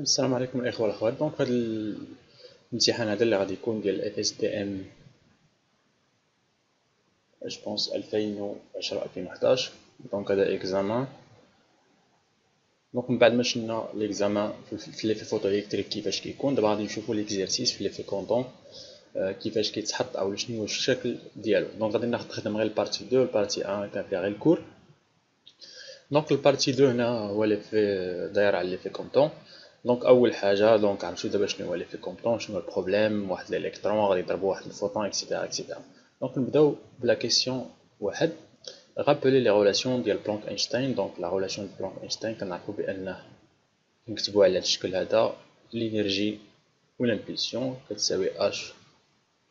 السلام عليكم الاخوه والأخوات. donc هذا الامتحان هذا اللي غادي يكون ديال FSTM je pense 2010 2011 donc هذا examen. Donc من بعد ما شفنا l'examen في l'effet photoélectrique كيفاش كيكون دابا غادي نشوفو les exercices في l'effet Compton كيفاش كيتحط أو شنو هو الشكل ديالو. donc غادي نخدم غير ال partie 2 ال partie 1 كان فيها غير ال cours donc ال partie 2 هنا هو اللي في داير على l'effet Compton donc أول حاجة donc غنمشيو دابا شنو هو l'effet Compton شنو هو ال problème واحد الإلكترون غادي يضربو واحد الفوتون et cetera et cetera donc نبداو ب la question واحد. rappeler les relations ديال Planck Einstein donc la relation ديال Planck Einstein كنعرفو بانه نكتبو على الشكل هذا l'énergie و l'impulsion كتساوي اش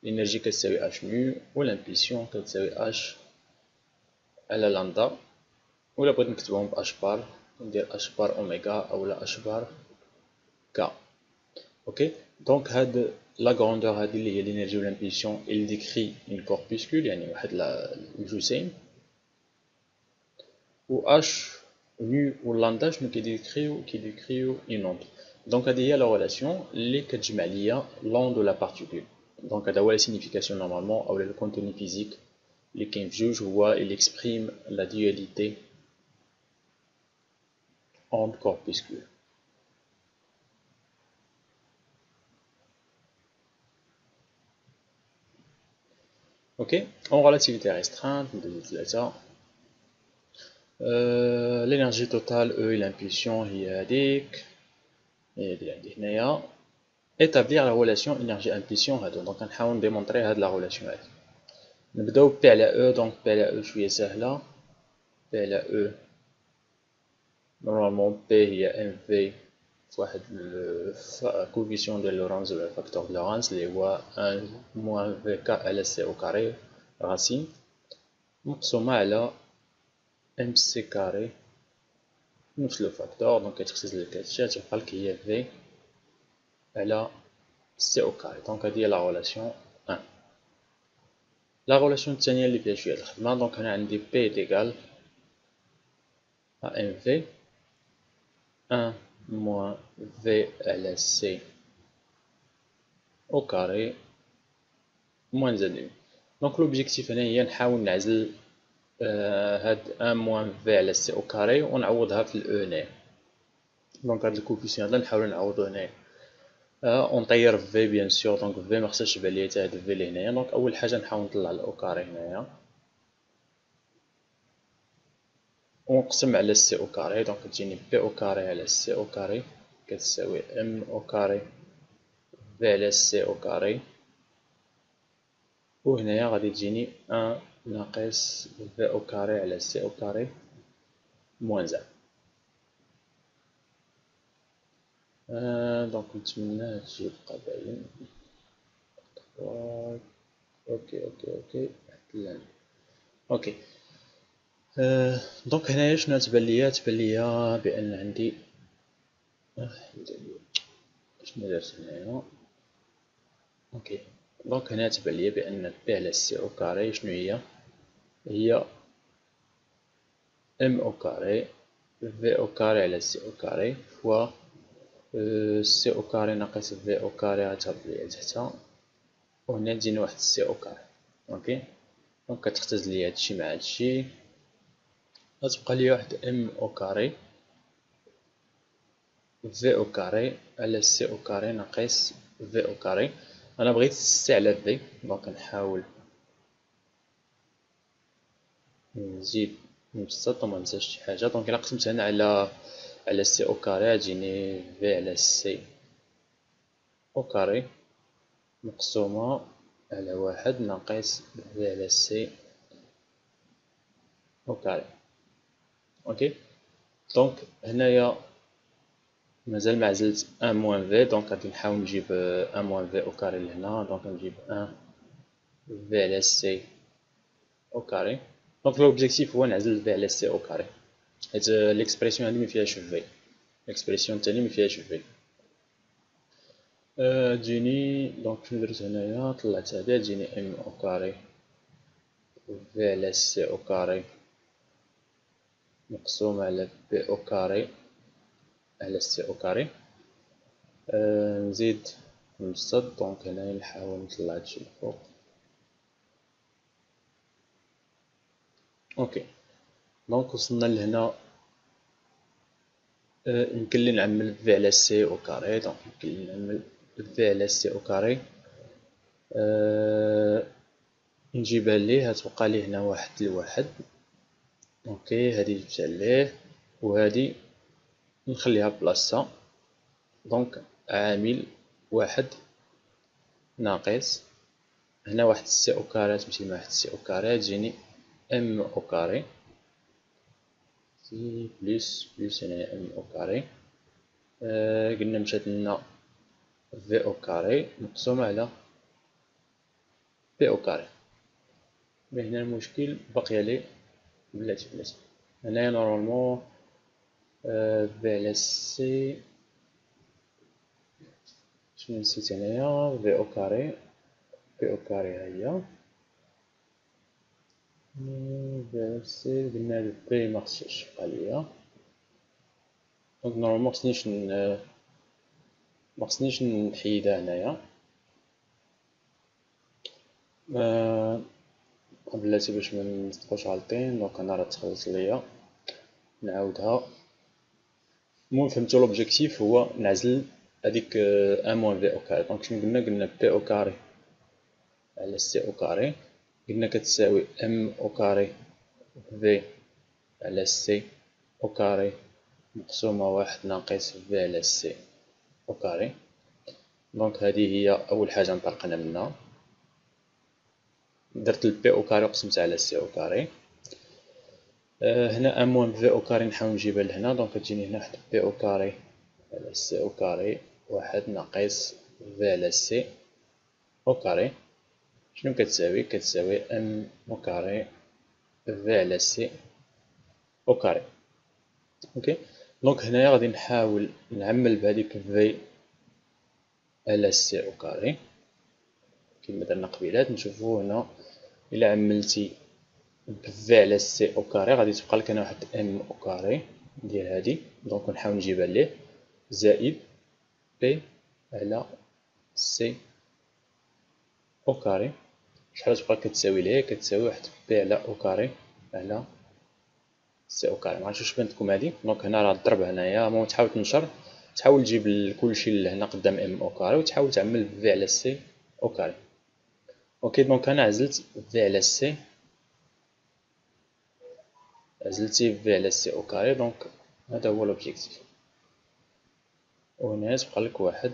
l'énergie كتساوي h nu و l'impulsion كتساوي h على لامدا ولا بغيت نكتبهم باش بار ندير اش بار اوميغا اولا اش بار K. Ok? Donc, la grandeur اللي هي l'énergie ou l'impulsion, elle décrit une corpuscule, يعني واحد الجسيم. Ou H, nu ou landage, qui décrit qui décrit une onde. Donc, هذه هي la relation اللي كتجمع l'onde ou la particule. Donc, هذا هو la signification normalement ou le contenu physique اللي كاين في il exprime la dualité onde corpuscule. Ok, en relativité restreinte, euh, l'énergie totale E et l'impulsion établir la relation énergie-impulsion donc on va démontrer la relation نبداو P على E donc P على E شوية سهلة P على E normalement P هي MV واحد الكوفيسيون ديال لورانز ولا فاكتور ديال لورانز اللي هو ان موان في كا على سي أو كاري راسين مقسومة على ام سي كاري نفس لو فاكتور دونك كتخصص لك هادشي تبقى لك هي في على سي أو كاري دونك هادي هي لا غولاسيون ان لا غولاسيون الثانية اللي فيها شوية الخدمة دونك هنا عندي بي ديكال ا ام في ان moins V à la C. Au carré moins Z donc l'objectif هنا de نحاول نعزل هاد 1 moins V على C au carré ونعوضها في الأو هنايا donc هاد ال coefficient هذا نحاول نعوضو هنايا ونطير V bien sûr donc في مخصهاش تبان ليا حتى هاد V اللي هنايا donc أول حاجة نحاول نطلع ال au carré هنايا ونقسم على C au carré. Donc تجيني P au carré على C au carré. كتساوي M au carré V على C au carré. وهنايا غادي تجيني un ناقص V au carré على C au carré moins زعما آه donc نتمنى هادشي يبقى باين. OK OK OK OK donc هنايا شنو تبان ليا؟ تبان ليا بأن عندي شنو درت هنايا؟ OK. Donc هنا تبان ليا بأن P على C au carré شنو هي؟ هي M au carré V au carré على C au carré fois C au carré ناقص V au carré غتهبط ليا تحتا وهنا تجيني واحد C au carré. OK. Donc كتختزل ليا هادشي مع هادشي. غتبقى لي واحد M au carré V au carré على C au carré ناقص V au carré أنا بغيت C على V donc نحاول نزيد نبسط وما ننساش شي حاجة. donc إلا قسمت هنا على على C au carré غتجيني V على C au carré مقسومة على واحد ناقص V على C au carré OK donc هنايا مازال ما عزلت un moins V donc غادي نحاول نجيب un moins V au carré لهنا. donc نجيب un V على C au carré donc l'objectif هو نعزل V على C au carré حيت l'expression هادي مفيهاش V l'expression الثاني مفيهاش V تجيني donc شنو درت هنايا؟ طلعت هذا تجيني M au carré V على C au carré مقسوم على p au carré على c au carré آه نزيد نبسط donc هنايا نحاول نطلع هادشي الفوق أوكي. donc وصلنا لهنا. آه يمكن لي نعمل في على c au carré donc يمكن لي نعمل v على c au carré آه نجيبها ليه هتبقى لي هنا واحد لواحد. أوكي هادي جبت عليه وهادي نخليها بلاصتها. دونك عامل واحد ناقص هنا واحد سي أو كاري تمشي مع واحد سي أو كاري تجيني ام أو كاري. سي بلس بلس هنا ام أو كاري. آه قلنا مشات لنا في أو كاري مقسومة على بي أو كاري. هنا المشكل بقي لي بلاتي بلاتي هنايا نورمالمون في على سي شنو نسيت هنايا في أو كاري في أو كاري ها هي في على سي قلنا بي مخصوص بقى ليا donc normalement مخصنيش مخصنيش نحيدها هنايا بلاتي باش منبقوش غالطين donc أنا راه تخلص ليا. نعاودها. المهم فهمتو l'objectif هو نعزل هذيك un moins v au carré donc شنو قلنا؟ قلنا p au carré على c au carré قلنا كتساوي m au carré v على c au carré مقسومة واحد ناقص v على c au carré donc هذه هي أول حاجة انطلقنا منها درت ال p au carré وقسمت على c au carré. أه هنا un moins v au carré نحاول نجيبها لهنا. donc تجيني هنا واحد p au carré على c au carré. واحد ناقص v على c au carré. شنو كتساوي؟ كتساوي m au carré v على c au carré. أوكي؟ donc هنايا غادي نحاول نعمل بهذيك v على c au carré. كما درنا قبيلات نشوفو هنا الا عملتي v على c au carré غادي تبقى لك هنا واحد m au carré ديال هادي. donc نحاول نجيبها ليه. زائد بي على سي أو كاري شحال تبقى كتساوي ليه؟ كتساوي واحد بي على أو كاري على سي أو كاري معرفتش واش بانت لكم هادي. دونك هنا راه الضرب هنايا. المهم تحاول تنشر. تحاول تجيب كلشي لهنا قدام ام أو كاري وتحاول تعمل في على سي أو كاري أوكي دونك أنا عزلت في على سي عزلتي في على سي أو كاري دونك هذا هو لوبجيكتيف وهنا تبقى لك واحد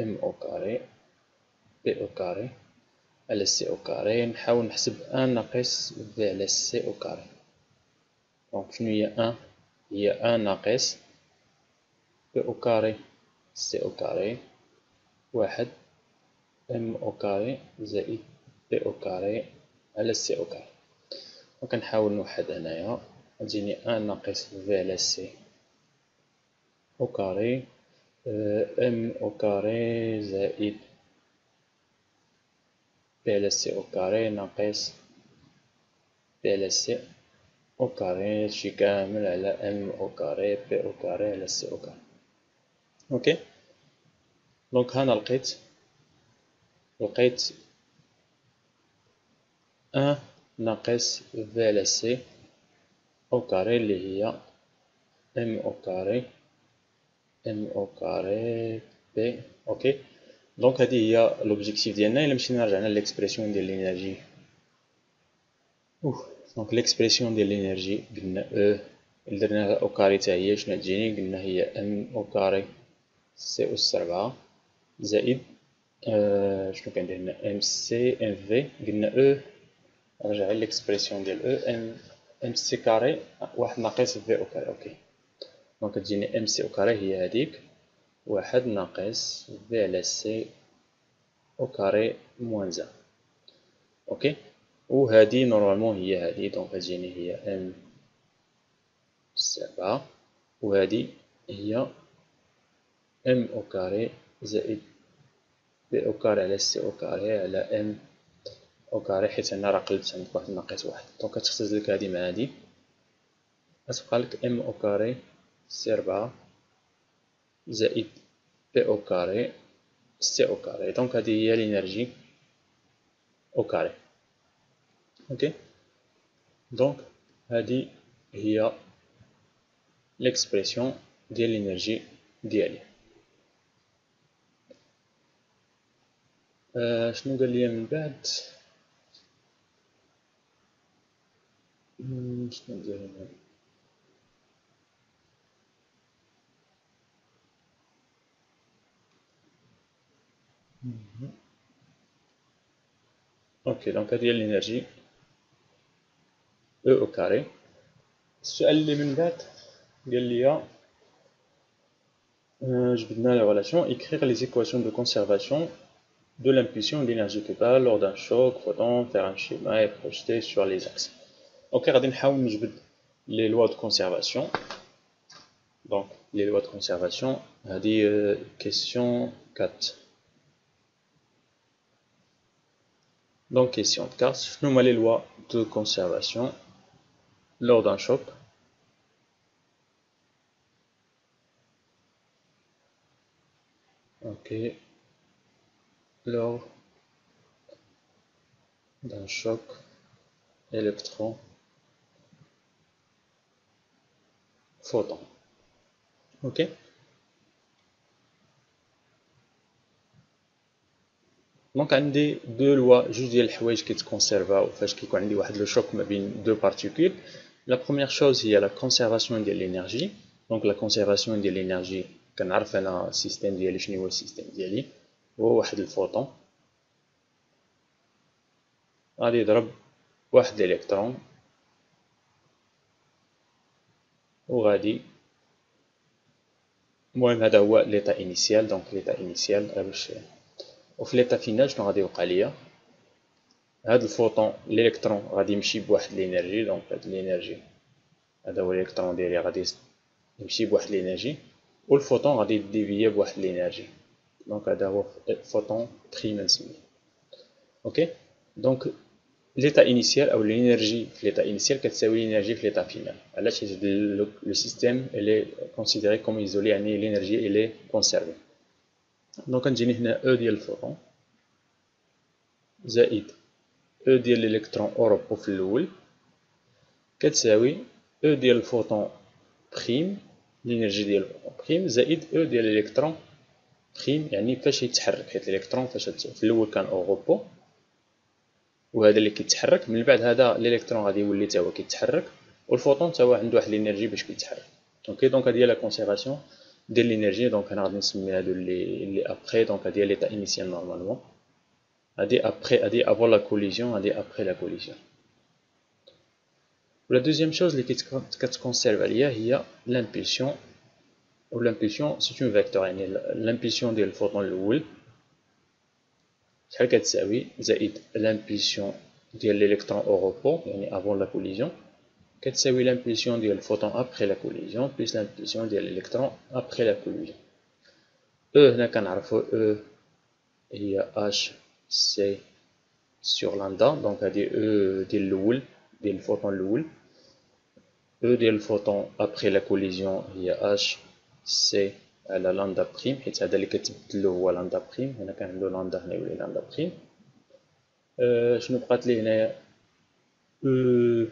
ام أو كاري بي أو كاري على سي أو كاري نحاول نحسب ان ناقص في على سي أو كاري دونك شنو هي ان هي ان ناقص بي أو كاري سي أو كاري واحد ام أو كاري زائد بي أو كاري على سي أو كاري وكنحاول نوحد هنايا تجيني ان ناقص في على سي أو كاري ام أو كاري زائد بي على سي أو كاري ناقص بي على سي أو كاري هادشي كامل على ام أو كاري بي أو كاري على سي أو كاري أوكي دونك هنا لقيت لقيت un ناقص v على c au carré اللي هي m au carré m au carré p أوكي donc هذه هي l'objectif ديالنا. إلا مشينا رجعنا l'expression ديال l'énergie donc l'expression ديال l'énergie قلنا E اللي درناها au carré حتى هي شنو تجيني قلنا هي m au carré سي اس ربعة زائد شنو كندير هنا ام سي ام في قلنا أو رجع ليكسبرسيون ديال أو ام ام سي كاري واحد ناقص في أو كاري أوكي دونك تجيني ام سي أو كاري هي هذيك. واحد ناقص في على سي أو كاري موان زان أوكي وهذه نورمالمون هي هذه. دونك تجيني هي ام سبعة وهذه هي m au carré زائد p au carré على c au carré على m au carré حيت هنا راه قلبت عندك واحد ناقص واحد. donc كتختزل لك هادي مع هادي. غتبقى لك m au carré c ربعة زائد p au carré c au carré donc هذه هي l'énergie au carré أوكي؟ donc هذه هي l'expression ديال l'énergie ديالي آه شنو قال لي من بعد شنو ندير هنا أوكي دونك هذه هي الانرجي أو أو كاري السؤال اللي من بعد قال لي جبدنا لا relation écrire les équations de conservation. de l'impulsion de l'énergie totale lors d'un choc photon faire un schéma et projeter sur les axes ok غادي نحاول نجبد les lois de conservation donc les lois de conservation هذه question 4 Donc, question de carte. Nous les lois de conservation lors d'un choc. Ok. Lors d'un choc électron photon. Ok. donc عندي deux lois جوج ديال الحوايج كيتكونسيرفاو فاش كيكون عندي واحد le choc ما بين deux particules la première chose هي la conservation ديال l'énergie donc la conservation ديال l'énergie كنعرف أنا ال système ديالي شنو هو ال système ديالي هو واحد الفوطون غادي يضرب واحد الإلكترون. وغادي المهم هذا هو l'état initial donc l'état initial باش وفي l'état final شنو غادي يوقع ليا؟ هاد الفوطون الإلكترون غادي يمشي بواحد ال énergie donc هاد ال énergie هذا هو الإلكترون ديالي غادي يمشي بواحد ال énergie وال photon غادي يديفيا بواحد ال énergie. donc هذا هو photon prime نسميه أوكي donc l'état initial أو ال énergie في l'état initial كتساوي ال énergie في l'état final علاش حيت le système il est considéré comme isolé يعني ال énergie elle est conservée donc كنجيني هنا E ديال الفوطون زائد E ديال الالكترون au repos في الأول كتساوي E ديال ال photon prime ال énergie ديال ال photon prime زائد E ديال الالكترون prime يعني فاش يتحرك حيت الإلكترون فاش في الأول كان au repos وهذا اللي كيتحرك. من بعد هذا الإلكترون غادي يولي حتى هو كيتحرك والفوطون حتى هو عنده واحد ال énergie باش كيتحرك. أوكي donc هذه هي la conservation de l'énergie. Donc on a نسمي هادو اللي après. Donc هادي l'état initial normalement. هادي après هادي avant la collision هادي après la collision. La deuxième chose اللي كتكونسيرف عليا هي l'impulsion où l'impulsion c'est un vecteur يعني l'impulsion ديال الفوطون الأول شحال كتساوي زائد l'impulsion ديال l'électron au repos يعني avant la collision. كتساوي l'impulsion ديال ال photon après la collision plus l'impulsion ديال الالكترون après la collision أو هنا كنعرفو E هي hc sur lambda donc هادي E ديال الأول ديال الفوطون الأول E ديال ال photon après la collision هي hc على lambda prime حيت هذا اللي كتبدلو هو lambda prime هنا كان عندو لاندا هنا يولي lambda prime أه شنو بقات لي هنايا أه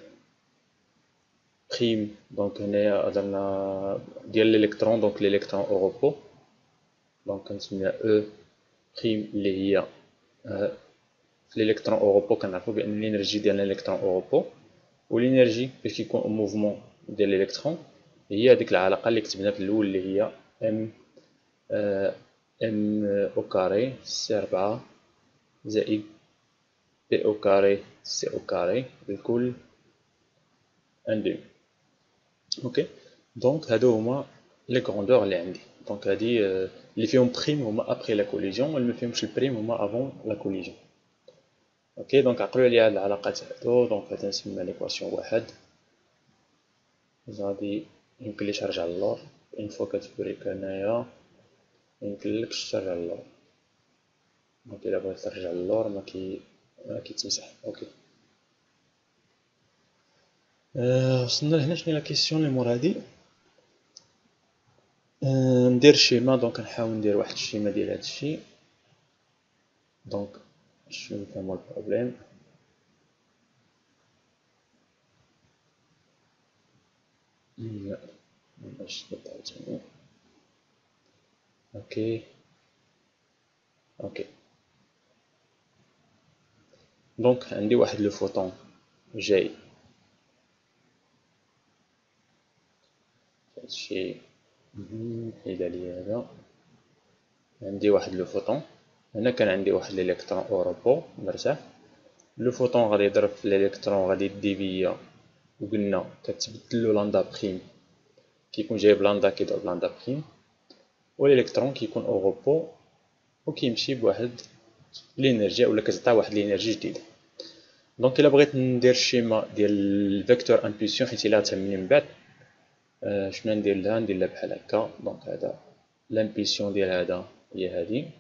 prime. Donc هنايا درنا ديال الالكترون donc الالكترون au repos donc كنسميها E prime اللي هي في الالكترون au repos كنعرفو بان ال énergie ديال الالكترون au repos وال énergie فاش كيكون mouvement ديال الالكترون هي هذيك العلاقة اللي كتبنا في الأول اللي هي m m au carré c 4 زائد p au carré c au carré الكل ان دومي أوكي donc هادو هما les grandeurs اللي عندي. donc هادي اللي فيهم prime هما après la collision واللي ما فيهمش ال prime هما avant la collision أوكي donc عقلوا عليا هاد العلاقات هادو. donc غادي نسمي l'équation واحد. غادي يمكنليش نرجع للور اون فوا كتبريك هنايا ميمكنلكش ترجع للور. دونك إلا بغيت ترجع للور ما كي ما كيتمسح. أوكي. وصلنا لهنا. شنو لا كيسيون اللي مور هادي؟ أه ندير شيما. دونك نحاول ندير واحد الشيما ديال هاد الشي دونك شنو هو البروبليم لا عاوتاني أوكي أوكي donc عندي واحد le photon جاي هادشي نحيد عليا هذا عندي واحد le photon هنا كان عندي واحد الالكترون au repos مرتاح le photon غادي يضرب في الالكترون غادي يديفيا وقلنا كتبدلو lambda prime كيكون جايب لاندا كيضرب lambda prime والالكترون كيكون au repos وكيمشي بواحد l'énergie ولا كتعطى واحد l'énergie جديده donc الا بغيت ندير ال schéma ديال ال vecteur impulsion حيت الا تهمني من بعد شنو ندير لها ندير لها بحال هكا donc هذا l'impulsion ديال هذا هي هذه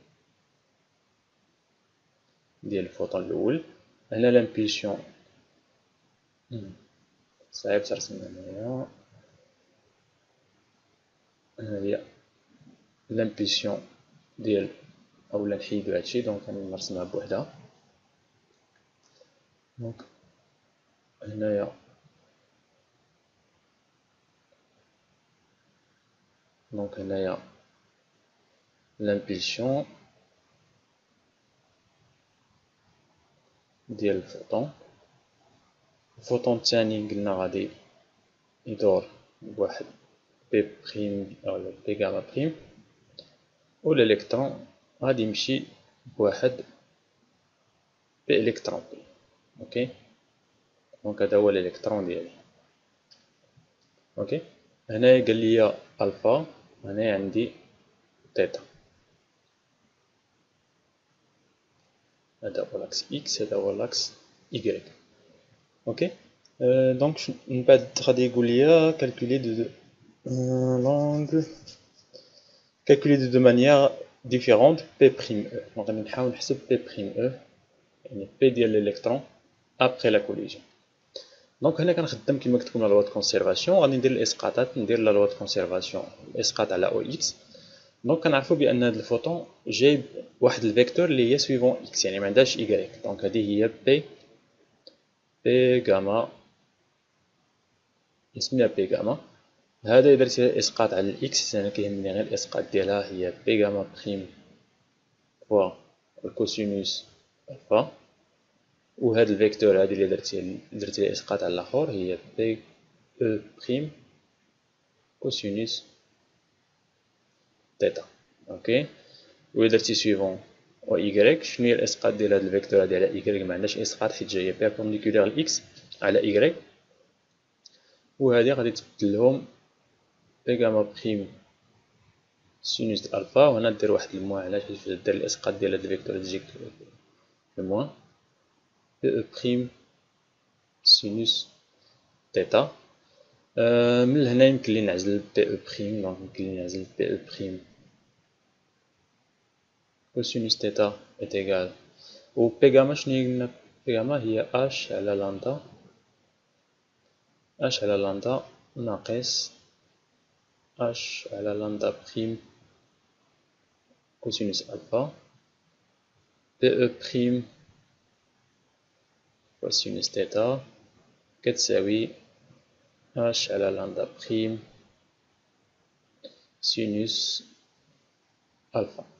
ديال الفوطون الأول هنا l'impulsion صعيب ترسم هنايا هي l'impulsion ديال أولا نحيدو هادشي donc نرسمها بوحدها. donc هنايا donc هنايا l'impulsion ديال ال photon. ال photon الثاني قلنا غادي يدور بواحد p prime ولا p gamma prime و الالكترون غادي يمشي بواحد p électron أوكي donc هذا هو الالكترون ديالي أوكي هنايا قال لي الفا هنايا عندي thêta هذا هو l'axe x هذا هو l'axe y. أوكي donc من بعد غادي يقول لي calculer de long calculer de deux manières différentes p prime أو غادي نحاول نحسب p prime أو يعني p ديال الالكترون après la collision donc هنا كنخدم كما قلت لكم la loi de conservation غادي ندير الاسقاطات ندير la loi de conservation الاسقاط على O x donc كنعرفوا بان هذا الفوتون جايب واحد ال vecteur اللي هي suivant x يعني ما عندهاش y donc هذه هي بي P gamma نسميها P gamma هذا إذا درت إسقاط على ال x أنا كيهمني غير الإسقاط ديالها هي P gamma prime fois ال cosinus alpha وهذا ال vecteur هذه اللي درتي درت لها إسقاط على الآخر هي P e prime cosinus thêta OK و درتي suivant O y شنو هي الإسقاط ديال هذا ال vecteur هذه على ايكغيك ما عندناش إسقاط حيت جاية perpendiculaire l'axe على ايكغيك وهذه غادي تبدلهم P gamma prime sinus alpha وهنا دير واحد المعادله حيت دير الإسقاط ديال هذا ال vecteur تجيك ال moins prime sinus thêta من هنا يمكن لي نعزل P e prime donc يمكن لي نعزل P e prime cosinus thêta est égal و P gamma شنو هي قلنا P gamma هي اش على لاندا اش على لاندا ناقص h على lambda prime cosinus alpha P e prime cosinus thêta كتساوي h على lambda prime sinus alpha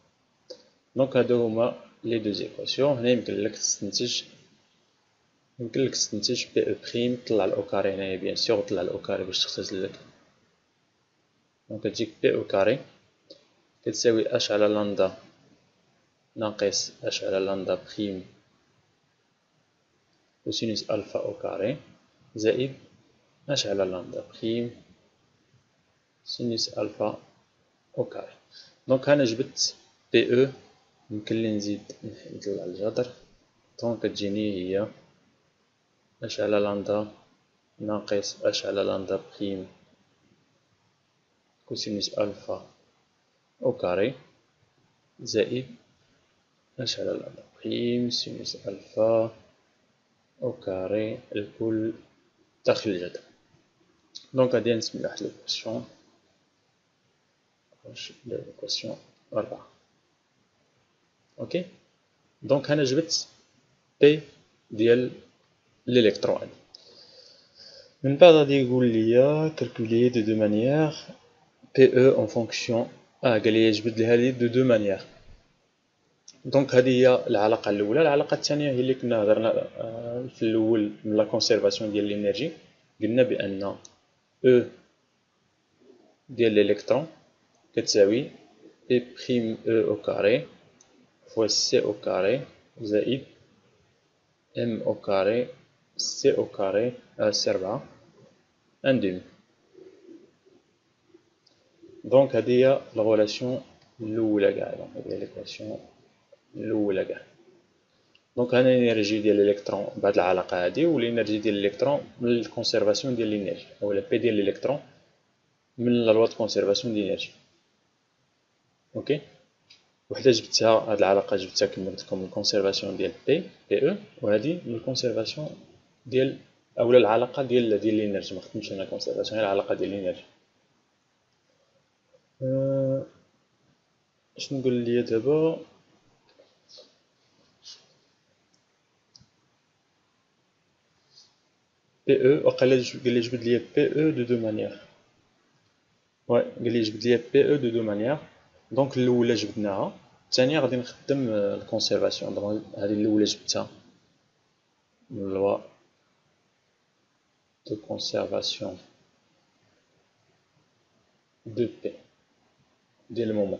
donc هادو هما les deux équations هنا يمكن لك تستنتج يمكن لك تستنتج P e prime طلع ال au carré هنايا bien sûr طلع ال au carré باش تختزل لك donc تجيك P au carré كتساوي اش على لاندا ناقص h على lambda prime cosinus alpha au carré زائد h على lambda prime sinus alpha au carré donc هنا جبت P e يمكن لي نزيد نطلع الجذر donc كتجيني هي اش على لاندا؟ ناقص h على lambda prime cosinus alpha. au carré زائد h على lambda prime sinus alpha. au carré الكل داخل الجذر donc غادي نسمي واحد l'équation واش l'équation ربعة OK donc أنا جبت P ديال l'électron من بعد غادي يقول لي calculer de deux manières P e en fonction آه قال لي جبد لي هذه de deux manières donc هذه هي العلاقه الاولى العلاقه الثانية هي اللي كنا هضرنا في الأول من la conservation ديال l'énergie قلنا بان E ديال الالكترون كتساوي P prime e au carré fois c au carré زائد m au carré c au carré c ربعة un demi donc هذه هي la relation الاولى كاع donc هي l'équation الاولى كاع donc هنا ال énergie ديال الالكترون بهاد العلاقه هادي وال énergie ديال الالكترون من ال conservation ديال ال énergie اولا P ديال الالكترون من la loi de conservation ديال ال énergie OK وحده جبتها هاد العلاقة جبتها كما قلت لكم ال conservation ديال P P e وهادي من ال conservation ديال أولا العلاقة ديال ديال ال énergie ما خدمتش أنا conservation هي العلاقة ديال ال énergie أه... اش نقول ليا دابا؟ أو وقال لي جبد لي P e de deux manières oui قال لي جبد لي P e de deux manières donc الاولى جبدناها الثانية غادي نخدم ال conservation donc هذه الاولى جبتها من loi de conservation de P ديال ال moment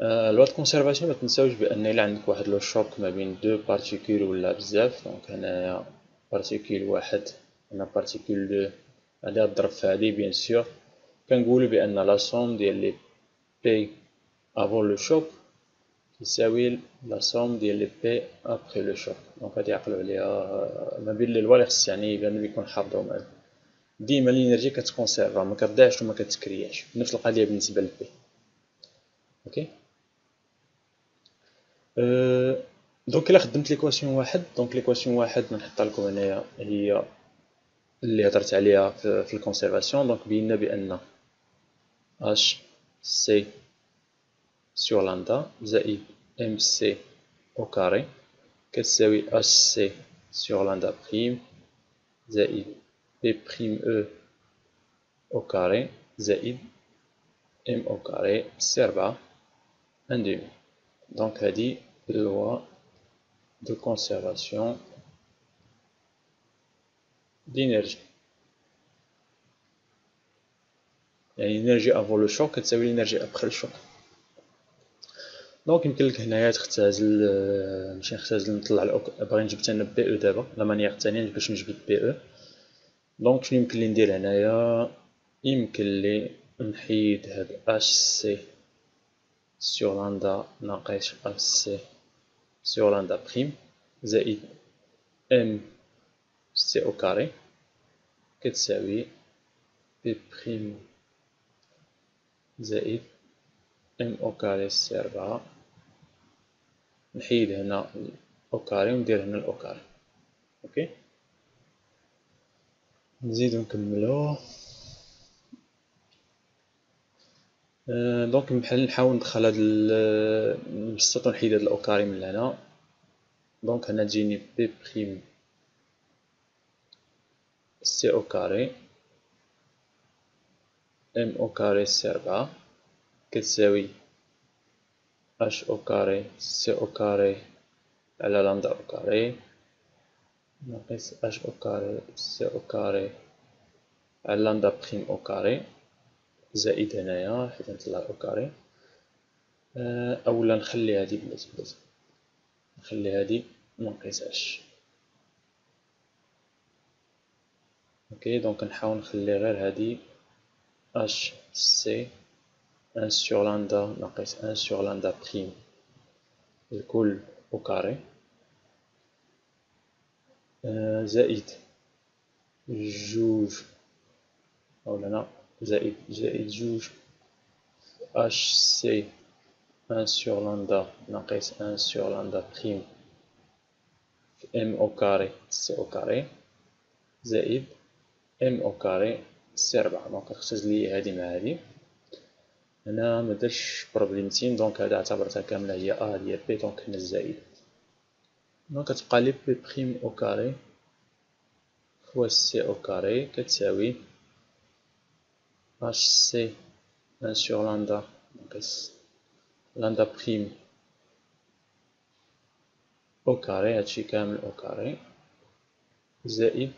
loi de conservation ما تنساوش بان الا عندك واحد le choc ما بين deux particules ولا بزاف donc هنايا particule واحد هنا particule deux هادي غضرب في هادي bien sûr كنقولو بان la somme ديال les P avant le choc يساوي la somme ديال les P après le choc donc غادي يعقلو عليها. ما بين الوا اللي خص يعني يبان يكون حافظهم هادو ديما ال énergie كت conserva ما كتضيعش وما كت créa ش نفس القضية بالنسبة لل P OK؟ أه donc إلا خدمت l'équation واحد donc l'équation واحد نحطها لكم هنايا. هي اللي هضرت عليها في, في ال conservation. donc بينا بأن h c sur lambda زائد m c au carré كتساوي اش سي sur lambda prime زائد P prime e au carré زائد m au carré c ربعة un demi donc هادي loi de conservation d'énergie. يعني l'énergie avant le choc كتساوي après le choc. donc يمكن لك هنايا تختزل نمشي نختزل نطلع ال au c... باغي نجبد أنا p e دابا la manière الثانية باش نجبد p e donc شنو يمكن لي ندير هنايا؟ يمكن لي نحيد هاد h c sur lambda ناقص اش سي sur lambda prime زائد m c au carré كتساوي p prime زائد m au carré سي ربعة نحيد هنا au carré وندير هنا ال au carré. OK؟ نزيدو نكملو donc نحاول ندخل هاد نبسط ونحيد هاد ال au carré من هنا. donc هنا تجيني p prime c au carré. m au carré c ربعة كتساوي h au carré c au carré على lambda au carré ناقص h au carré c au carré على lambda prime au carré زائد هنايا حيت نطلع au carré اولا نخلي هادي بلاتي بلاتي نخلي هادي منقيسهاش OK donc نحاول نخلي غير هادي h c un sur lambda ناقص un sur lambda prime الكل au carré زائد جوج اولا زائد زائد جوج اش سي un sur lambda ناقص un sur lambda prime في m au carré c au carré زائد m au carré c ربعة donc نختزل لي هادي مع هادي. هنا مدرش بروبليمتين donc هذا اعتبرتها كاملة هي a هي b donc هنا الزائد. donc كتبقى لي p prime au carré fois c au carré كتساوي h c un sur lambda ناقص lambda prime au carré هادشي كامل أو كاري زائد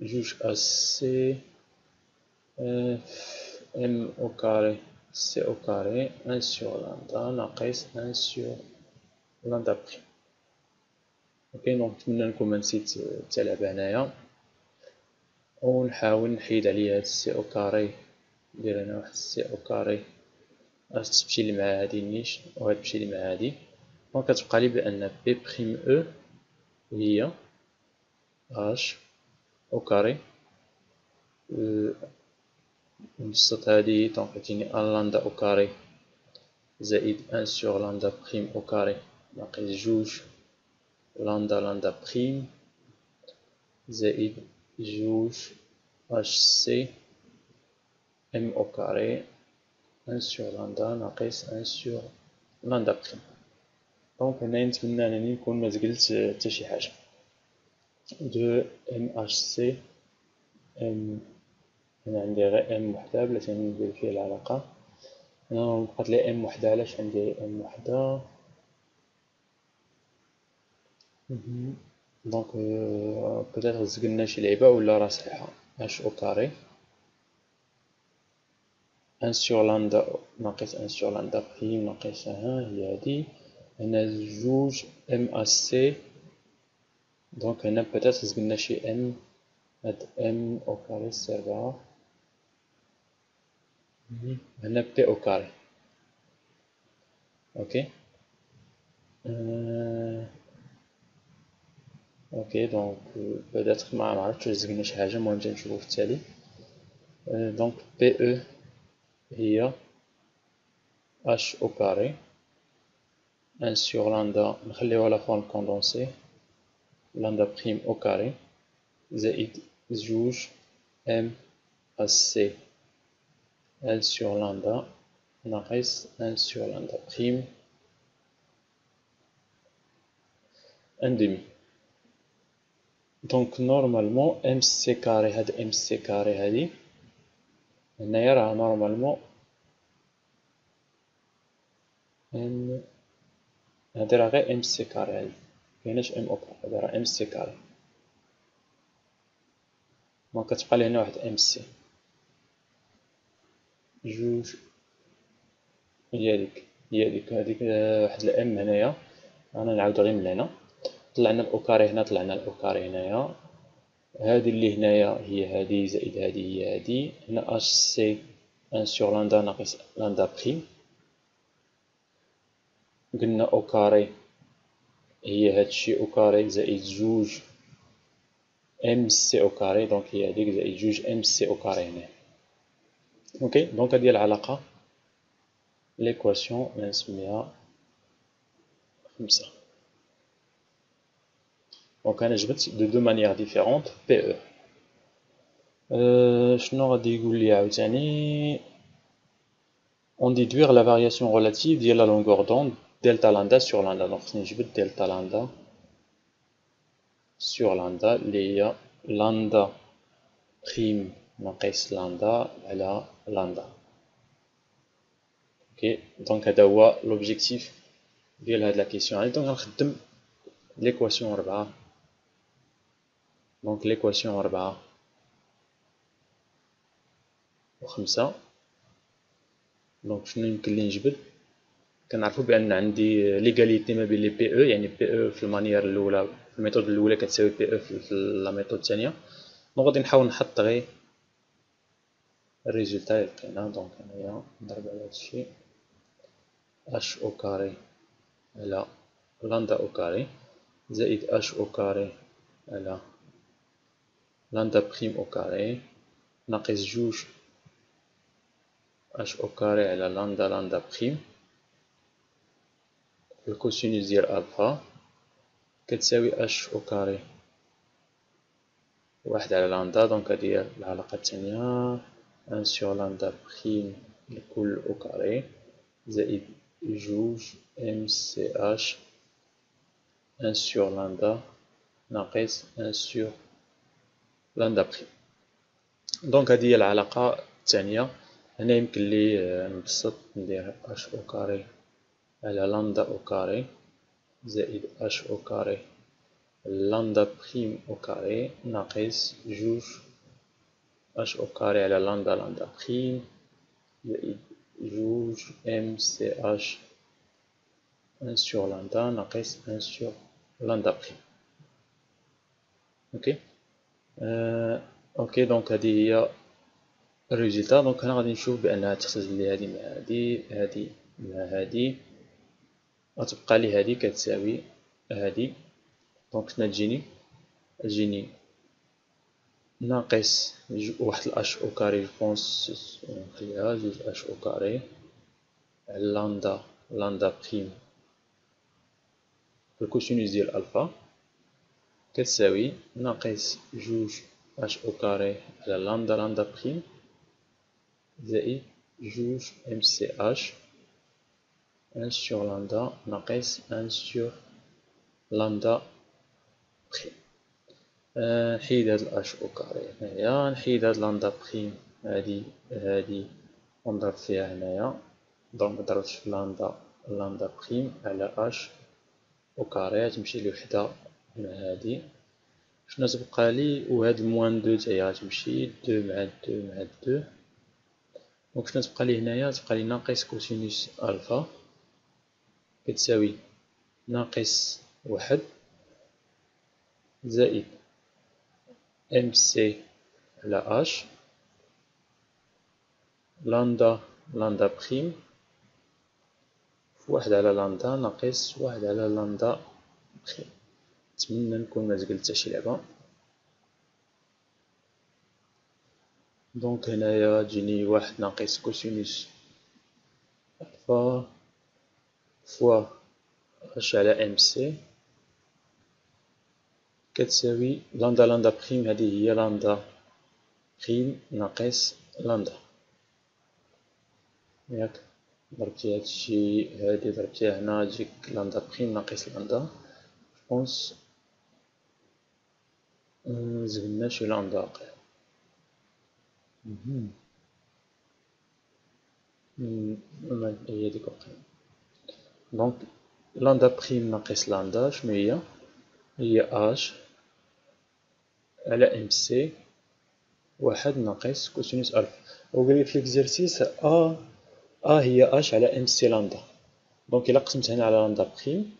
جوج h c m au carré c au carré un sur lambda ناقص un sur lambda prime OK donc نتمنى نكون منسيت التلعب هنايا ونحاول نحيد عليا هاد السي أو كاري ندير هنا واحد السي أو كاري اش تمشي لي مع هادي النيش وهاد تمشي لي مع هادي دونك كتبقى لي بان بي بريم أو هي اش أو كاري نبسط هادي دونك عطيني ان لاندا أو كاري زائد ان سور لاندا بريم أو كاري ناقص جوج lambda lambda prime زائد جوج h c m au carré un sur lambda ناقص un sur lambda prime donc هنا نتمنى انني نكون مزقلت حتى شي حاجة deux m h c m هنا عندي غير m وحدة بلاتي ندير فيها العلاقة. هنا بقات لي m وحدة علاش عندي m وحدة؟ دونك بوتيتر زقلنا شي لعبة ولا راه صحيحة. اش أو كاري ان سور لاندا ناقص ان سور لاندا بريم ناقص ها هي هادي. هنا جوج ام اس سي دونك هنا بوتيتر زقلنا شي ام هاد ام أو كاري سيرفا هنا بي أو كاري OK أه OK donc peut-être ما عرفتش زقنا شي حاجة المهم نشوفو في التالي donc p e هي h au carré un sur lambda نخليوها la forme condensée lambda prime au carré زائد زوج m h c ان سور لاندا ناقص ان سور لاندا بريم ان دمي دونك نورمالمون ام سي كاري هاد ام سي كاري هادي هنايا راه نورمالمون ام هادي راه غير ام سي كاري هادي مكايناش ام أو كاري هادي راه ام سي كاري. donc كتبقى لي هنا واحد m c. جوج. هي هاديك هي هاديك هاديك واحد ال m هنايا. أنا نعاود غير من هنا. طلعنا ال au carré هنا طلعنا ال au carré هنايا. هادي اللي هنايا هي هادي زائد هادي هي هادي هنا h c un sur lambda ناقص lambda prime قلنا au carré. هي هادشي au carré زائد جوج m c au carré donc هي هاديك زائد جوج m c au carré هنا OK donc هادي العلاقة l'équation نسميها خمسة donc أنا جبت de deux manières différentes p e شنو غادي يقول لي عاوتاني on déduire la variation relative ديال la longueur d'onde. Delta lambda sur lambda. donc خصني نجبد delta lambda sur lambda اللي هي lambda prime ناقص lambda على lambda. OK donc هذا هو l'objectif ديال هاد la question هادي donc غنخدم l'équation ربعة donc l'équation ربعة وخمسة donc شنو يمكن لي نجبد كنعرفو بأن عندي l'égalité ما بين les P يعني P في ال manière الأولى في ال méthode الأولى كتساوي P au في la méthode الثانية. donc غادي نحاول نحط غير ال résultat اللي donc هنايا نضرب على هادشي h au carré على lambda au carré. زائد h au carré على lambda prime au carré. ناقص جوج h au carré على lambda lambda prime ال cosinus ديال الفا كتساوي h au carré واحد على lambda donc هادي العلاقة الثانية. un sur lambda prime لكل au carré زائد جوج mc h un sur lambda ناقص un sur lambda prime donc هذه هي العلاقة الثانية. هنا يمكن لي نبسط ندير h au carré على lambda au carré زائد h au carré lambda prime au carré ناقص جوج h au carré على lambda lambda prime زائد جوج mc h un sur lambda ناقص un sur lambda prime OK OK donc هذه هي ال résultat donc هنا غادي نشوف بأنها تختزل لي هذه مع هذه هذه مع هذه. غتبقى لي هذه كتساوي هذه donc هنا تجيني تجيني ناقص واحد ال h au carré je pense نخليها جوج h au carré. على lambda lambda prime ال cosinus ديال ألفا كتساوي ناقص جوج h au carré على lambda lambda prime زائد جوج mc h. un sur lambda ناقص un sur lambda prime نحيد هاد ال h au carré هنايا نحيد هاد lambda prime هادي هادي ونضرب فيها هنايا donc ضربت في lambda lambda prime على اش au carré تمشي لي وحدة مع هادي شنو تبقى لي وهاد ال moins deux تاهي غتمشي دو مع دو مع دو دونك شنو تبقى لي هنايا تبقى لي ناقص cosinus alpha كتساوي ناقص واحد زائد mc على h lambda lambda prime واحد على لاندا ناقص واحد على lambda prime نتمنى نكون ما تقلت شي لعبة. donc هنايا تجيني واحد ناقص cosinus alpha. fois h على mc كتساوي lambda lambda prime هذه هي lambda prime ناقص لاندا ياك ضربتي هادشي هادي ضربتيها هنا تجيك lambda prime ناقص lambda je pense زدنا شي لاندا واقيلا هي ديك واقيلا donc lambda prime ناقص لاندا شنو هي هي اش على mc واحد ناقص cosinus alpha وقال في l'exercice a a هي اش على mc lambda donc الا قسمت هنا على lambda prime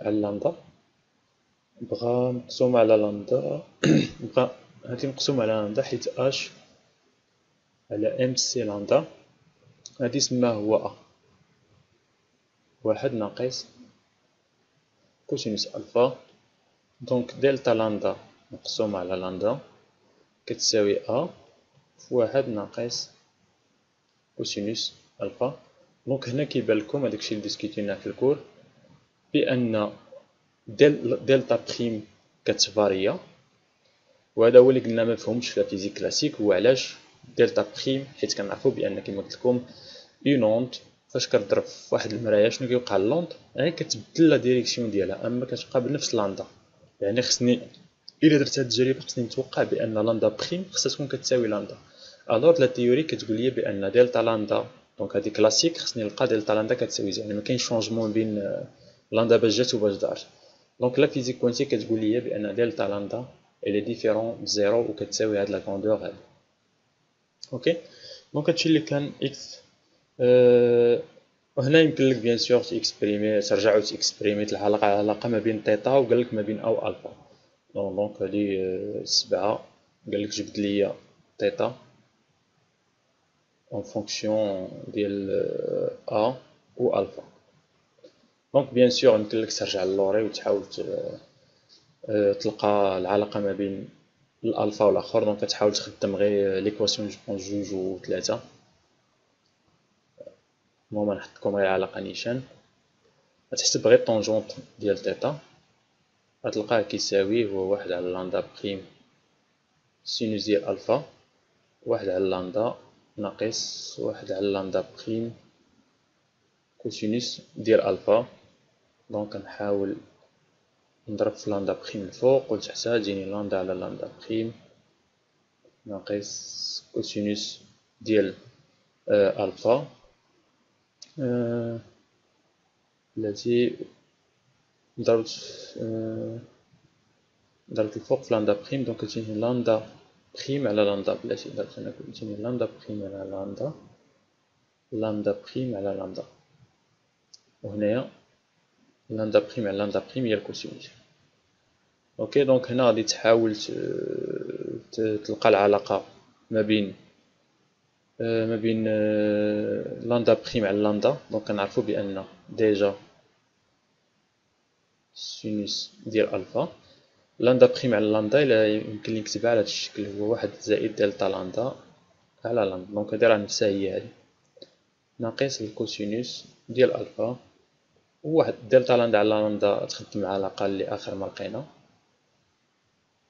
على lambda bah مقسوم على lambda bah هادي مقسوم على لاندا حيت اش على mc lambda هادي سماه هو a واحد ناقص. cosinus alpha donc delta lambda مقسوم على لاندا كتساوي a في واحد ناقص cosinus alpha. donc هنا كيبان لكم هداك الشيء اللي في ال cours. بأن de delta prime كت varier. وهذا هو اللي قلنا ما فهمش في ال physique classique. هو علاش delta prime حيت كنعرفو بان كيما قلت لكم une onde فاش كتضرب في واحد المرايه شنو كيوقع l'onde يعني كتبدل la direction ديالها أما كتبقى بنفس لاندا يعني خصني إلا درت هاد التجربة خصني نتوقع بأن lambda prime خصها تكون كتساوي lambda. alors la théorie كتقول لي بأن delta lambda donc هادي كلاسيك خصني نلقى delta lambda كتساوي zéro يعني ما كاينش changement بين لاندا باش جات وباش دارت. donc la physique quantique كتقول لي بأن delta lambda elle est différent ب zéro وكتساوي هاد la grandeur هادي. OK donc هادشي اللي كان إكس أه وهنا يمكن لك bien sûr t'exprimer ترجع t'exprimer العلاقة العلاقة ما بين thêta وقال لك ما بين أو alpha. donc هادي السبعة قال لك جبد ليا thêta. en fonction ديال a و alpha. donc bien sûr يمكن لك ترجع للوري وتحاول تلقى العلاقة ما بين الألفا والاخر donc تحاول تخدم غير les équations جوج جوج و ثلاثة. المهم نحط لكم غير علاقة نيشان غتحسب غير tangente ديال thêta غتلقاه كيساوي هو واحد على lambda prime sinus ديال الفا واحد على لاندا ناقص واحد على lambda prime cosinus ديال alpha donc نحاول نضرب في lambda prime الفوق والتحتها تجيني لامدا على lambda prime ناقص cosinus ديال آه ألفا آه التي ضربت آه ضربت الفوق في lambda prime donc تجيني lambda prime على لامدا بلاتي درت هنا. تجيني lambda prime على lambda lambda prime على لامدا. وهنايا lambda prime على lambda prime هي ال cosinus OK donc هنا غادي تحاول تلقى العلاقة ما بين ما بين lambda prime على lambda donc كنعرفو بأن déjà sinus ديال alpha lambda prime على لامدا إلا يمكن لي نكتبها على هذا الشكل هو واحد زائد delta lambda على lambda donc هادي راه نفسها هي هادي ناقص ال cosinus ديال ألفا وواحد delta lambda على لامدا تخدم العلاقة اللي آخر ما لقينا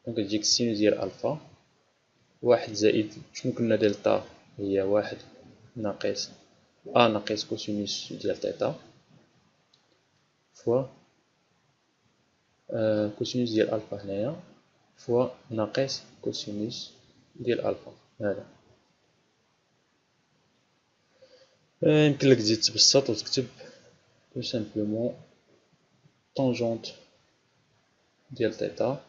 donc تجيك sinus ديال ألفا واحد زائد شنو قلنا دلتا هي واحد ناقص a ناقص cosinus ديال thêta fois آه cosinus ديال ألفا هنايا fois ناقص cosinus ديال ألفا هذا. آه يمكن لك تزيد تبسط وتكتب tout simplement tangente ديال thêta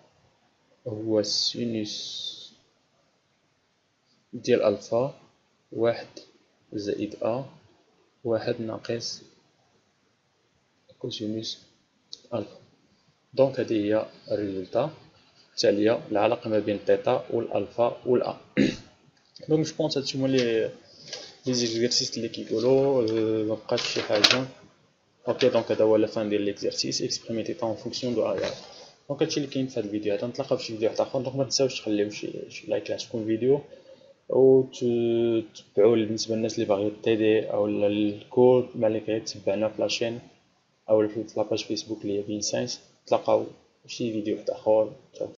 هو sinus ديال ألفا واحد زائد a واحد ناقص cosinus alpha. دونك هذه هي الريزولتا. التالية العلاقة ما بين تيتا والألفا والأ. دونك جو بونس هادشي هما لي لي زيكزارسيس اللي كيقولو مبقاتش شي حاجة أوكي دونك هذا هو لا فان ديال ليكزارسيس اكسبريمي تيتا اون فونكسيون دو أ دونك هادشي اللي كاين في هاد الفيديو هذا نتلاقاو في شي فيديو واحد اخر دونك متنساوش تخليو شي لايك لتكون الفيديو و تتبعوا بالنسبة للناس اللي باغيين تيدي أو الكور مع اللي كيتبعنا في لاشين أو في la page فيسبوك اللي هي بين science تلقاو شي فيديو واحد آخر.